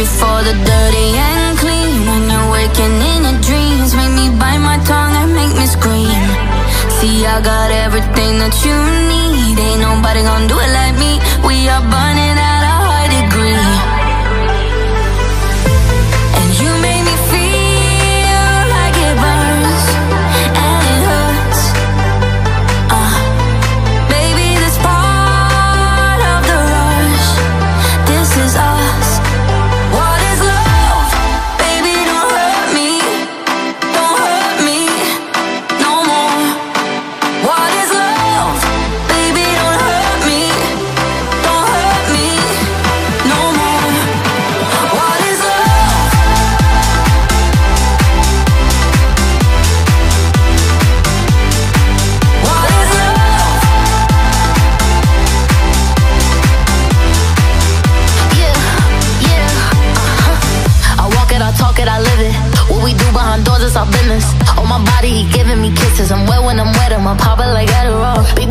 you for the dirty and clean. When you're waking in your dreams Make me bite my tongue and make me scream. See, I got everything that you need. Ain't nobody gonna do it like me. We are burning Behind doors, it's all business. On my body, he giving me kisses. I'm wet when I'm wet. I'm a popper like Adderall. Big